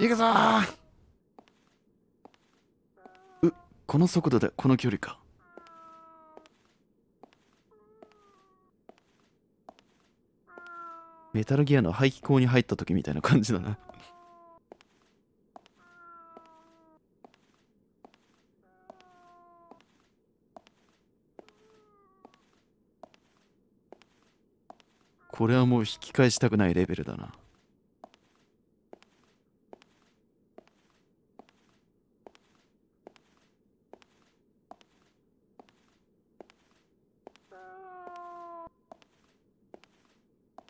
行くぞうこの速度でこの距離か。メタルギアの排気口に入った時みたいな感じだな。これはもう引き返したくないレベルだな。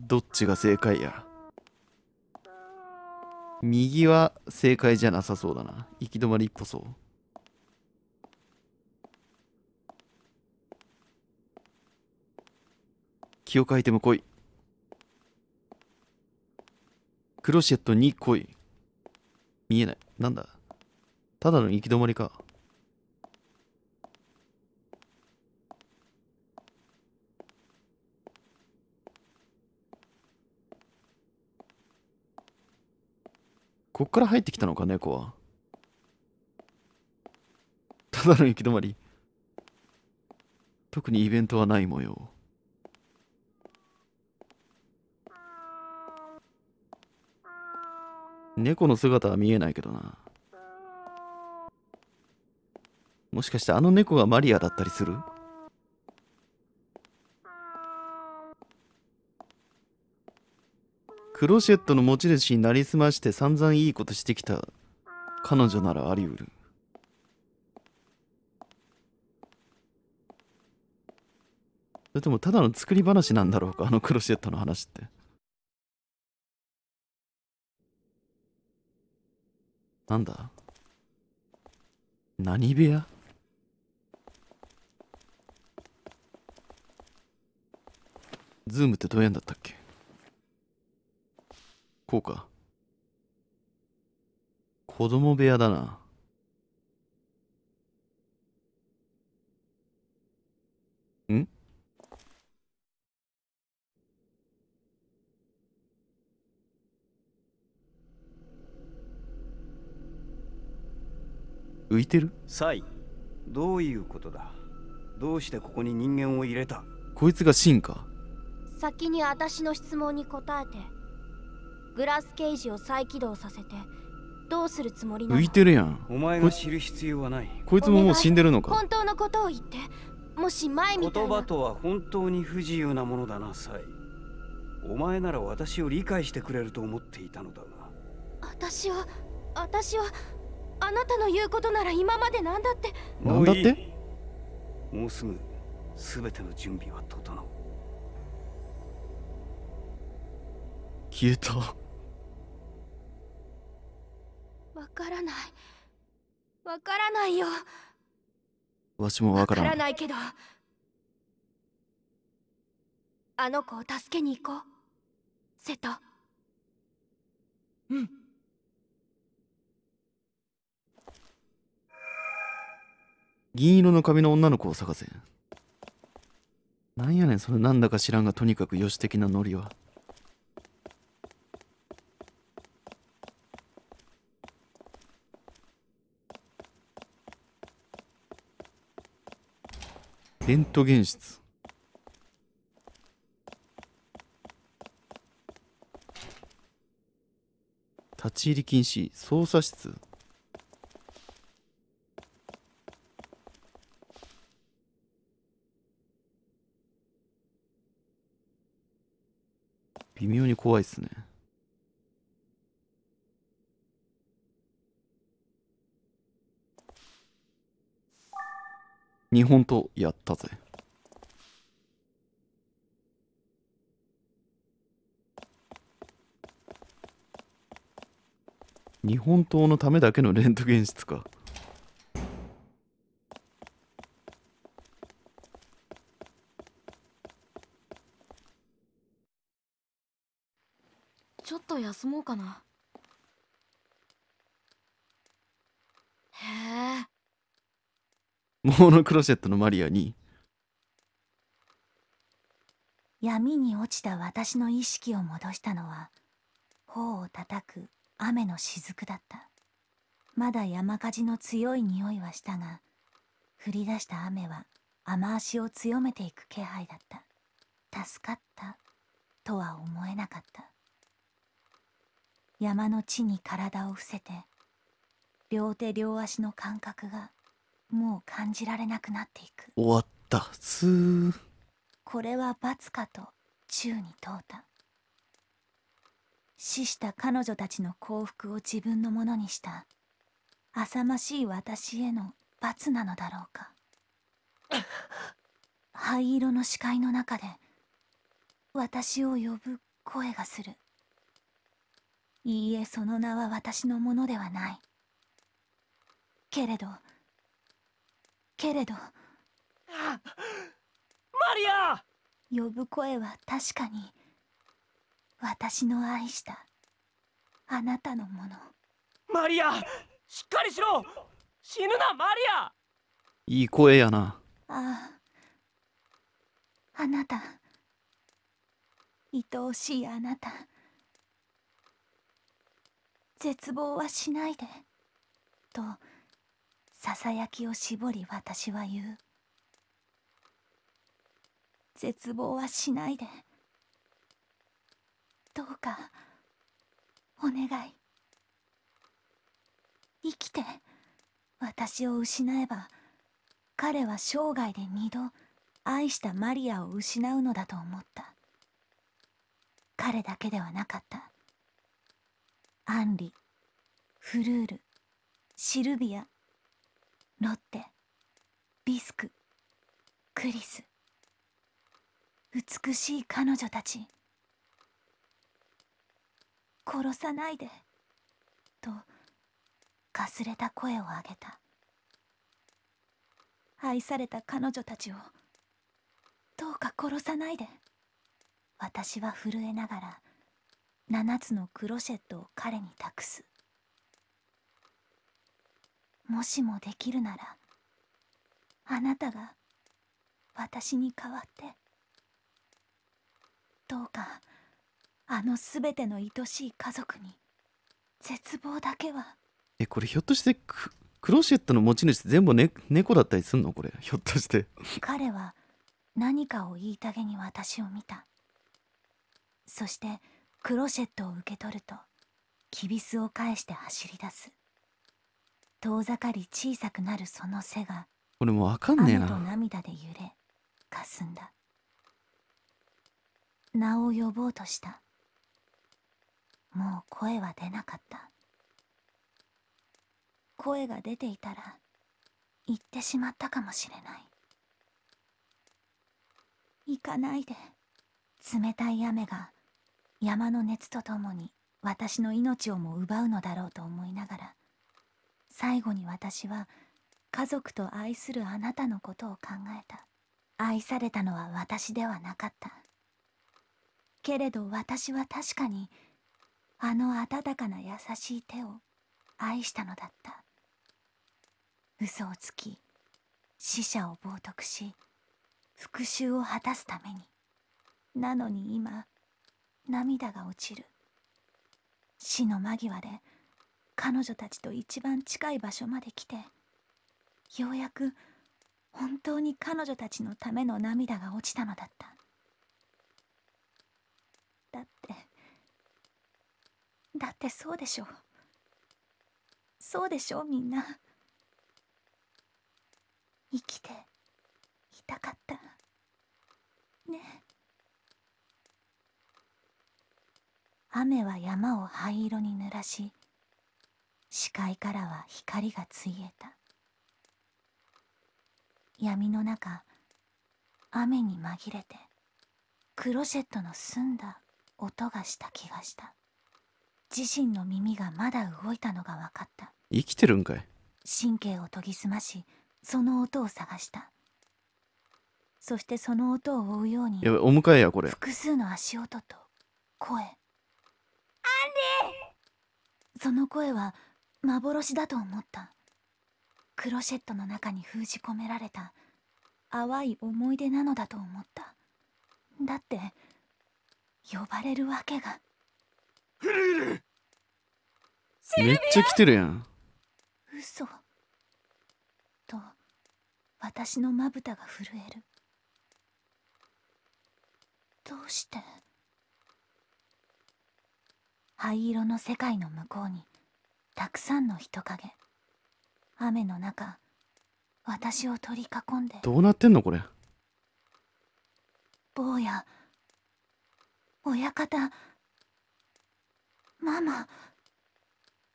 どっちが正解や？右は正解じゃなさそうだな。行き止まり一歩そう。気を変えても来い。クロシェットに来い。見えない。なんだ？ただの行き止まりか。こっから入ってきたのか猫はただの行き止まり。特にイベントはない模様。猫の姿は見えないけどな。もしかしてあの猫がマリアだったりする？クロシェットの持ち主になりすまして散々いいことしてきた。彼女ならあり得る。それともただの作り話なんだろうかあのクロシェットの話って。なんだ？何部屋？ズームってどうやんだったっけ？こうか。子供部屋だな。浮いてる？サイどういうことだ？どうしてここに人間を入れた？こいつがシンか？先に私の質問に答えてグラスケージを再起動させてどうするつもりなの？浮いてるやん。お前が知る必要はない。こいつももう死んでるのか？本当のことを言ってもし前みたいな。言葉とは本当に不自由なものだなサイ。お前なら私を理解してくれると思っていたのだが。私は私はあなたの言うことなら今まで何だって。なんだって？もうすぐ全ての準備は整う。消えたわからない。わからないよ。わしもわからないけど。あの子を助けに行こう。瀬戸。うん。銀色の髪の女の子を探せ。なんやねんそれなんだか知らんがとにかくよし的なノリはレントゲン室。立ち入り禁止操作室。微妙に怖いっすね。日本刀やったぜ。日本刀のためだけのレントゲン室か。ちょっと休もうかなへえモーノクロシェットのマリアに闇に落ちた私の意識を戻したのは頬を叩く雨の雫だった。まだ山火事の強い匂いはしたが降り出した雨は雨足を強めていく気配だった。助かった。とは思えなかった。山の地に体を伏せて両手両足の感覚がもう感じられなくなっていく。終わった。すー。これは罰かと宙に問うた死した彼女たちの幸福を自分のものにした。浅ましい私への罰なのだろうか。灰色の視界の中で私を呼ぶ声がする。いいえその名は私のものではない。けれどけれど。マリア！呼ぶ声は確かに私の愛したあなたのもの。マリア！しっかりしろ！死ぬなマリア！いい声やな。あああなた。愛おしいあなた。絶望はしないで。とささやきを絞り私は言う。絶望はしないで。どうかお願い。生きて私を失えば彼は生涯で二度愛したマリアを失うのだと思った。彼だけではなかった。アンリフルールシルビア。ロッテビスククリス。美しい彼女たち。殺さないで。とかすれた声を上げた。愛された彼女たちを。どうか殺さないで。私は震えながら七つのクロシェットを彼に託す。もしもできるならあなたが私に代わってどうかあのすべての愛しい家族に絶望だけは。えこれひょっとしてククロシェットの持ち主全部、ね、猫だったりすんの？これ。ひょっとして。彼は何かを言いたげに私を見た。そしてクロシェットを受け取るときびすを返して走り出す遠ざかり小さくなるその背がこれもうわかんねえ雨とな涙で揺れ霞んだ。名を呼ぼうとした。もう声は出なかった。声が出ていたら言ってしまったかもしれない。行かないで。冷たい雨が山の熱とともに私の命をも奪うのだろうと思いながら最後に私は家族と愛するあなたのことを考えた。愛されたのは私ではなかった。けれど私は確かにあの温かな優しい手を愛したのだった。嘘をつき死者を冒涜し復讐を果たすために。なのに今涙が落ちる。死の間際で彼女たちと一番近い場所まで来てようやく本当に彼女たちのための涙が落ちたのだった。だってだってそうでしょそうでしょみんな。生きていたかった。ね。雨は山を灰色に濡らし視界からは光がついえた。闇の中雨に紛れてクロシェットの澄んだ音がした気がした。自身の耳がまだ動いたのが分かった。生きてるんかい。神経を研ぎ澄ましその音を探した。そしてその音を追うようにやばいお迎えやこれ。複数の足音と声アンディその声は幻だと思った。クロシェットの中に封じ込められた。淡い思い出なのだと思った。だって呼ばれるわけが。フルール！めっちゃ来てるやん。嘘。と私のまぶたが震える。どうして？灰色の世界の向こうにたくさんの人影。雨の中私を取り囲んで。どうなってんのこれ？坊や親方。ママ。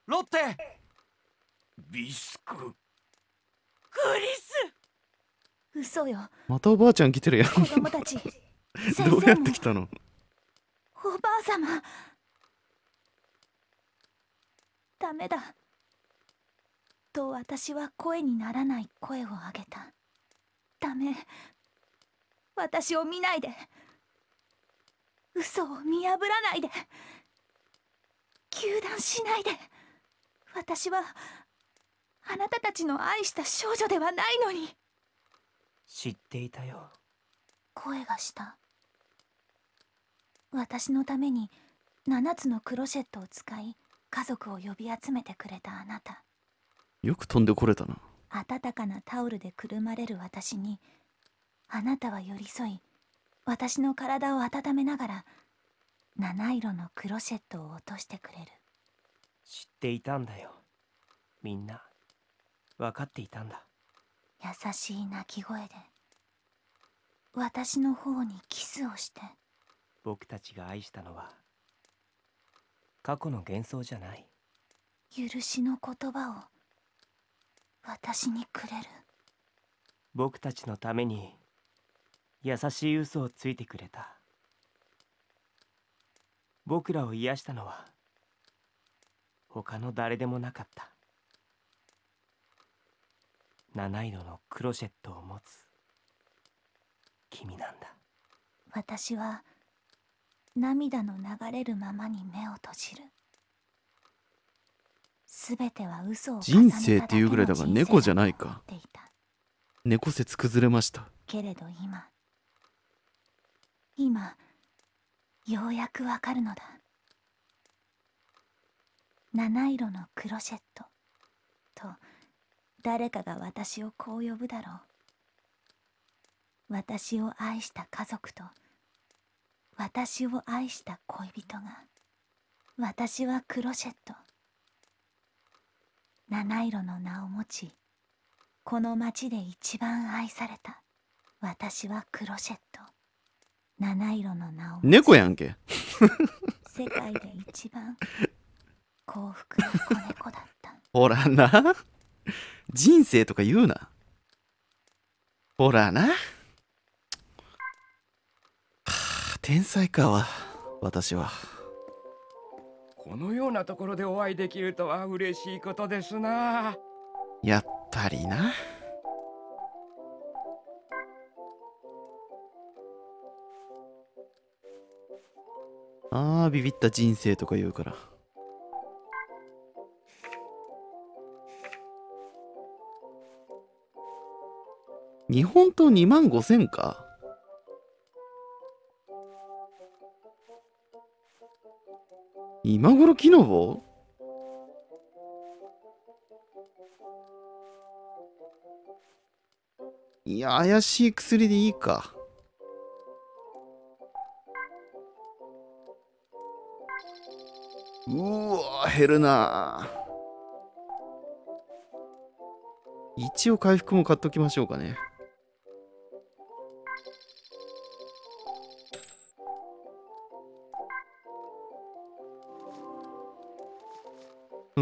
ロッテ！ビスク。クリス。嘘よ。またおばあちゃん来てるやん。子供たち。先 どうやって来たの？おばあ様ダメだ。と私は声にならない声を上げた。ダメ。私を見ないで。嘘を見破らないで。糾弾しないで。私はあなたたちの愛した少女ではないのに。知っていたよ。声がした。私のために7つのクロシェットを使い家族を呼び集めてくれたあなた。よく飛んでこれたな。温かなタオルでくるまれる私にあなたは寄り添い私の体を温めながら七色のクロシェットを落としてくれる。知っていたんだよ。みんな。分かっていたんだ。優しい鳴き声で私の方にキスをして。僕たちが愛したのは過去の幻想じゃない。許しの言葉を私にくれる。僕たちのために優しい嘘をついてくれた。僕らを癒したのは他の誰でもなかった。七色のクロシェットを持つ君なんだ。私は涙の流れるままに目を閉じる。すべては嘘を重ねた人生っていうぐらいだから猫じゃないか。猫説崩れました。けれど今今ようやくわかるのだ。七色のクロシェットと誰かが私をこう呼ぶだろう。私を愛した家族と私を愛した恋人が私はクロシェット。七色の名を持ちこの町で一番愛された私はクロシェット。七色の名を猫やんけ。世界で一番幸福な子猫だった。ほらな。人生とか言うな。ほらなはあ天才かわ私は。このようなところでお会いできるとは嬉しいことですな。やっぱりな。あービビった人生とか言うから。日本刀2万5千か？今頃木の棒いや怪しい薬でいいか。うわ減るな。一応回復も買っときましょうかね。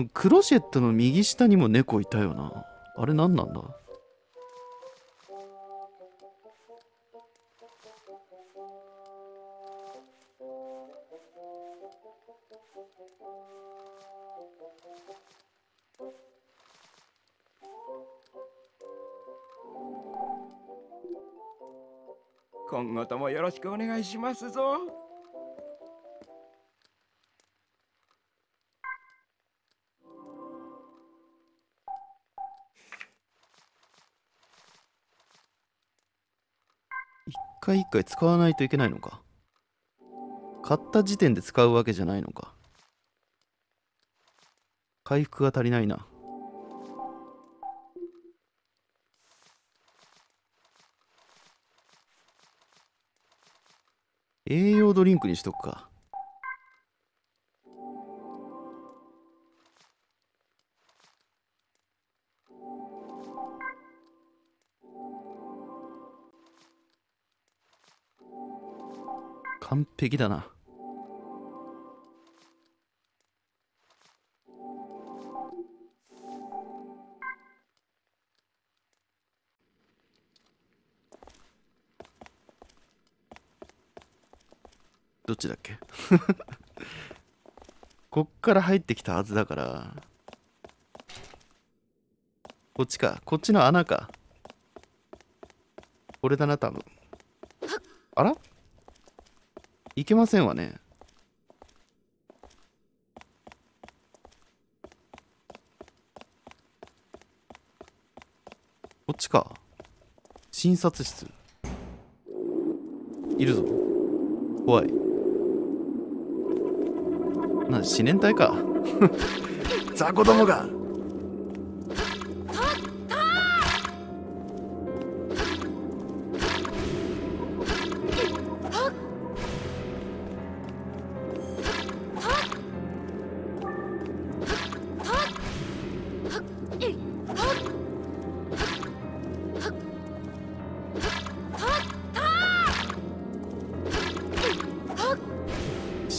クロシェットの右下にも猫いたよなあれ何なんだ？今後ともよろしくお願いしますぞ。回一回使わないといけないのか？買った時点で使うわけじゃないのか？回復が足りないな。栄養ドリンクにしとくか。完璧だな。どっちだっけ？こっから入ってきたはずだから。こっちか。こっちの穴か。これだな多分。あら？いけませんわね。こっちか。診察室。いるぞ。怖い。な自然体か。雑魚どもが。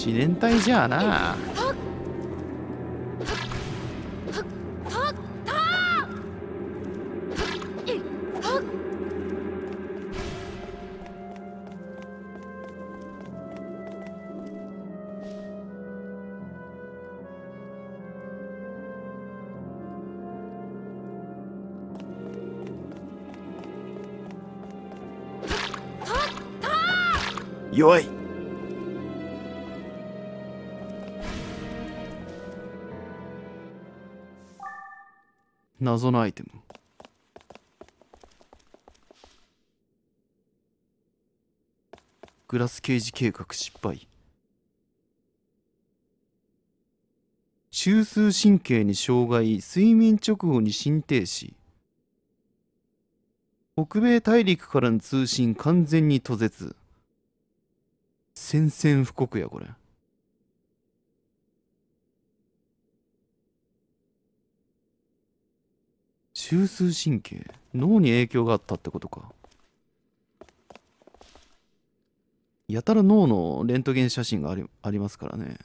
自然体じゃあな。弱い。謎のアイテム。グラスケージ計画失敗。中枢神経に障害睡眠直後に心停止。北米大陸からの通信完全に途絶。宣戦布告やこれ。中枢神経脳に影響があったってことか。やたら脳のレントゲン写真がありありますからね。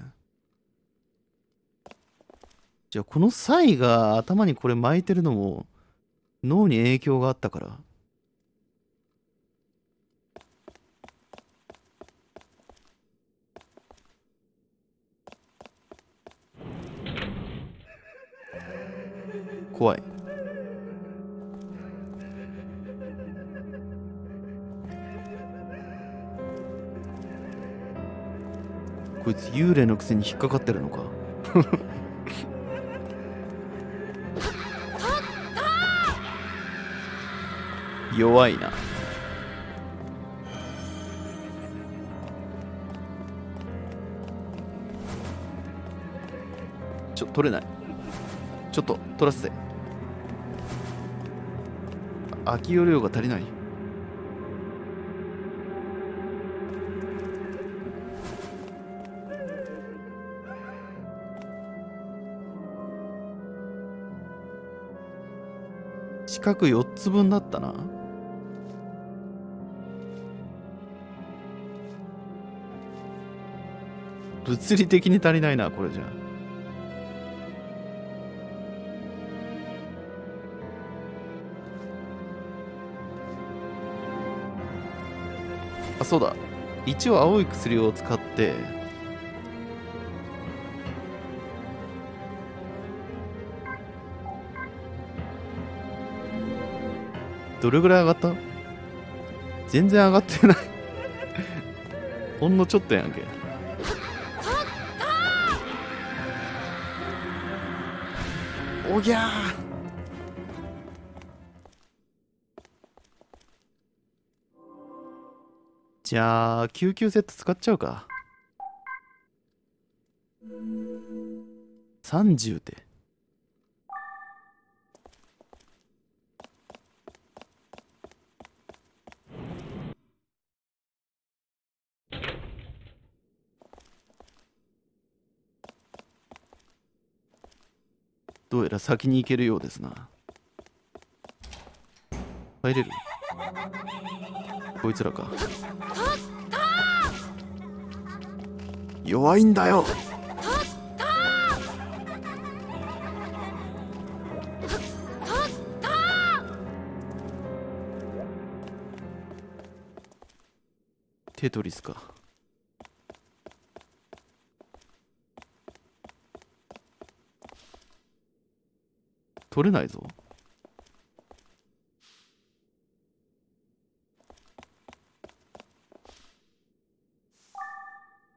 じゃあこの際が頭にこれ巻いてるのも脳に影響があったから。怖い。こいつ幽霊のくせに引っかかってるのか？弱いな。ちょ取れない。ちょっと取らせて。空き容量が足りない。四角4つ分だったな。物理的に足りないなこれじゃ。あそうだ。一応青い薬を使ってどれぐらい上がった？全然上がってない。ほんのちょっとやんけ。おぎゃじゃあ救急セット使っちゃうか。30でどうやら先に行けるようですな。入れる？こいつらか。弱いんだよ。テトリスか。取れないぞ。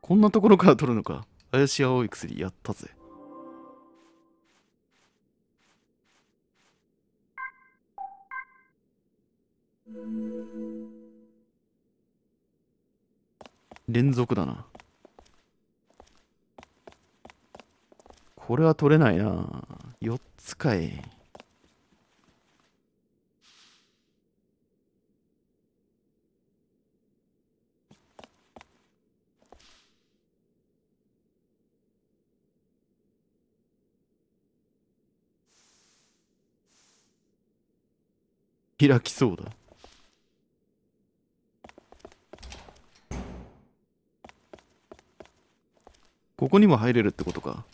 こんなところから取るのか。怪しい青い薬やったぜ。連続だな。これは取れないな。つかい。開きそうだ。ここにも入れるってことか。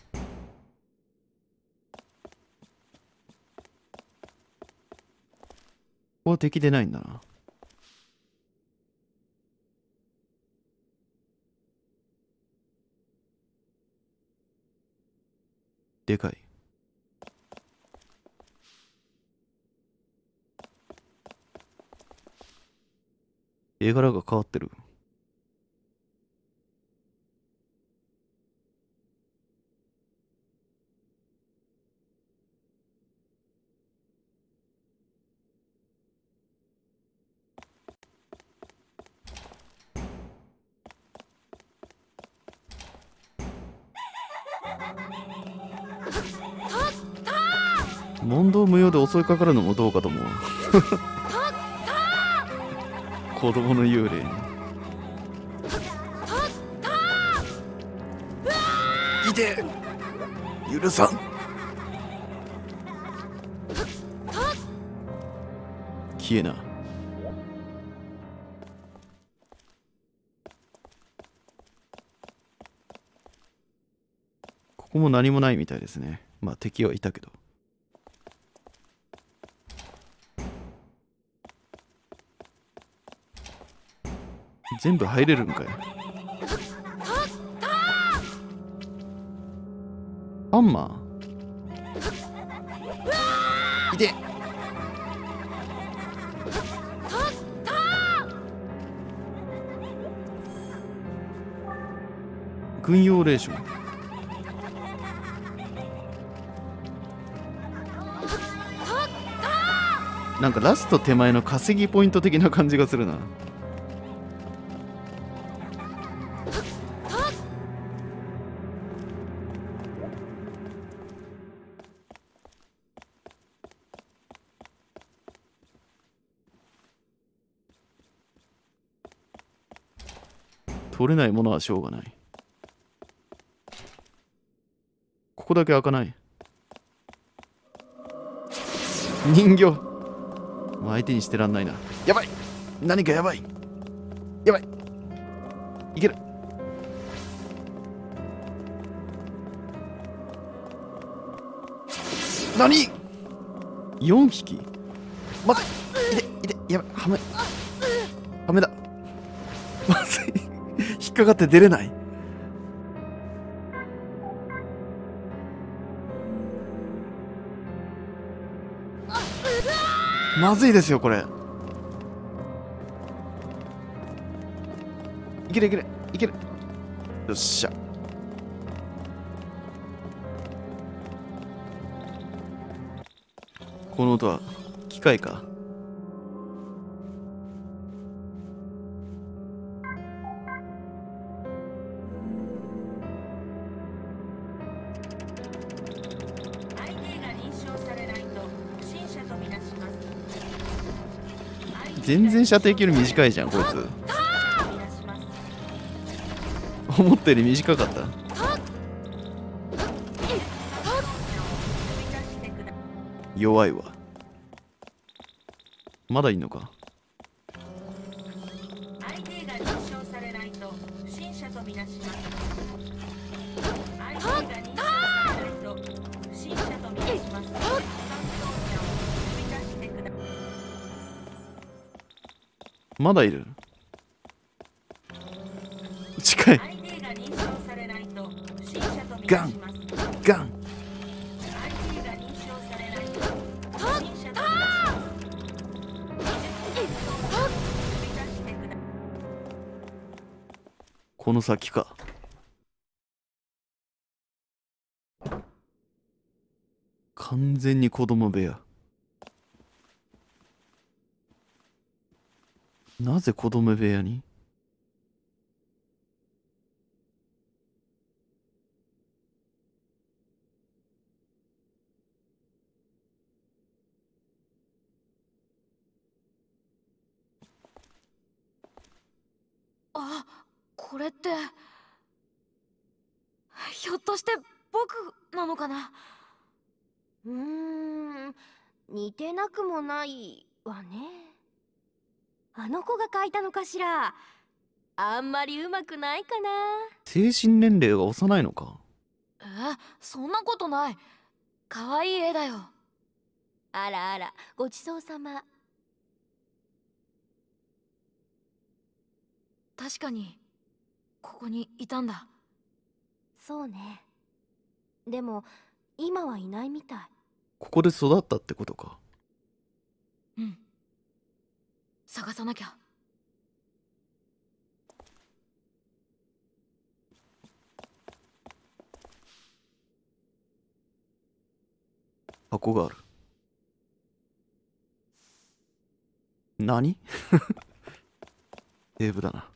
ここは敵でないんだな。でかい。絵柄が変わってる。問答無用で襲いかかるのもどうかと思う。子供の幽霊に。いて許さん。消えなここも何もないみたいですね。まあ敵はいたけど。全部入れるんかい。ハンマー？いて。軍用レーションなんかラスト手前の稼ぎポイント的な感じがするな。取れないものはしょうがない。ここだけ開かない。人形。相手にしてらんないな。やばい。何かやばい。やばい。いける。何 ?4 匹。待っていていて。やばい。はめ。はめだ。まずい。引っかかって出れないまずいですよこれ。いけるいける。いける。よっしゃ。この音は機械か？全然射程距離短いじゃんこいつ。思ったより短かった。弱いわ。まだいいのか？を呼び出してくださいこの先か。完全に子供部屋。なぜ子供部屋に？あこれってひょっとして僕なのかな？うーん似てなくもないわね。あの子が描いたのかしら。あんまりうまくないかな。精神年齢が幼いのか？えそんなことない。可愛い絵だよ。あらあらごちそうさま。確かにここにいたんだ。そうね。でも今はいないみたい。ここで育ったってことかうん探さなきゃ。箱がある。何？セーブだな。